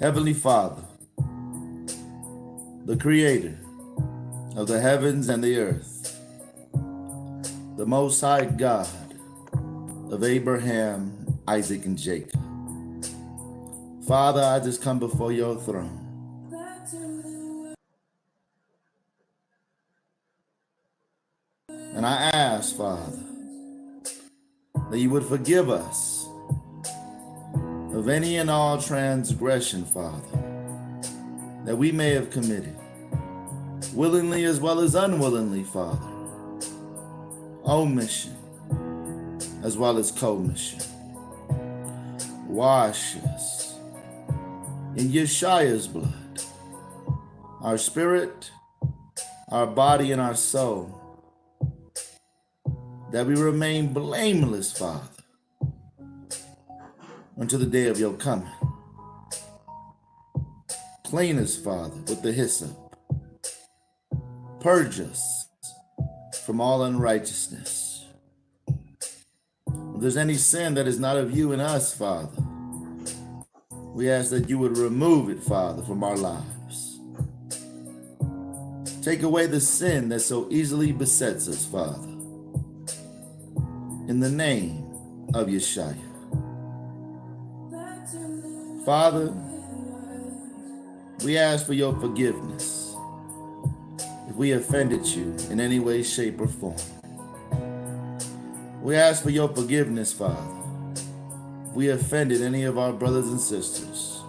Heavenly Father, the Creator of the heavens and the earth, the Most High God of Abraham, Isaac, and Jacob. Father, I just come before your throne. And I ask, Father, that you would forgive us any and all transgression, Father, that we may have committed, willingly as well as unwillingly, Father, omission as well as commission. Wash us in Yeshua's blood, our spirit, our body, and our soul, that we remain blameless, Father until the day of your coming. Clean us, Father, with the hyssop. Purge us from all unrighteousness. If there's any sin that is not of you in us, Father, we ask that you would remove it, Father, from our lives. Take away the sin that so easily besets us, Father. In the name of Yeshua. Father, we ask for your forgiveness if we offended you in any way, shape, or form. We ask for your forgiveness, Father, if we offended any of our brothers and sisters.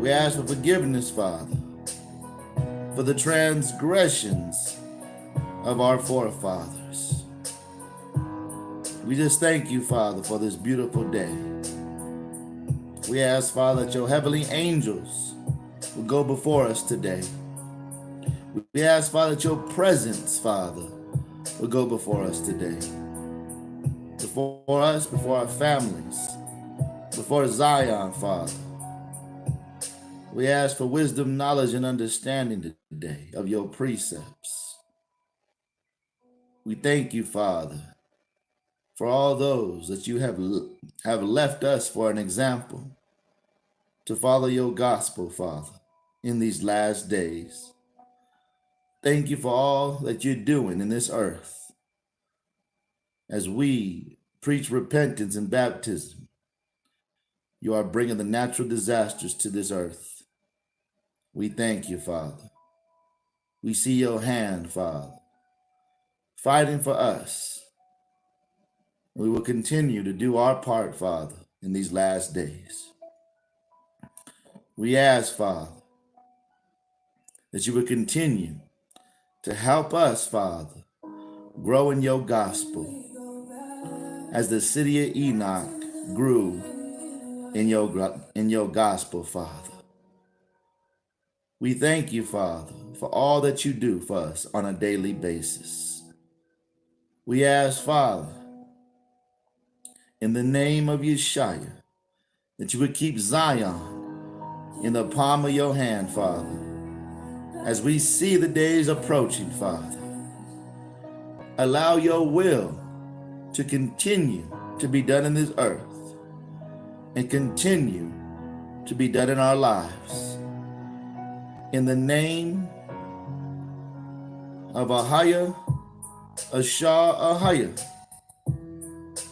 We ask for forgiveness, Father, for the transgressions of our forefathers. We just thank you, Father, for this beautiful day. We ask, Father, that your heavenly angels will go before us today. We ask, Father, that your presence, Father, will go before us today. Before us, before our families, before Zion, Father. We ask for wisdom, knowledge, and understanding today of your precepts. We thank you, Father, for all those that you have, have left us for an example to follow your gospel, Father, in these last days. Thank you for all that you're doing in this earth as we preach repentance and baptism. You are bringing the natural disasters to this earth. We thank you, Father. We see your hand, Father, fighting for us. We will continue to do our part, Father, in these last days. We ask, Father, that you would continue to help us, Father, grow in your gospel as the city of Enoch grew in your, in your gospel, Father. We thank you, Father, for all that you do for us on a daily basis. We ask, Father, in the name of Yeshua, that you would keep Zion in the palm of your hand, Father, as we see the days approaching, Father. Allow your will to continue to be done in this earth and continue to be done in our lives. In the name of Ahaya, Ashar Ahaya,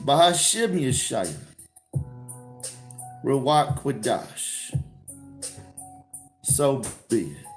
Bahashim Yeshaya, Ruach Qadash so be it.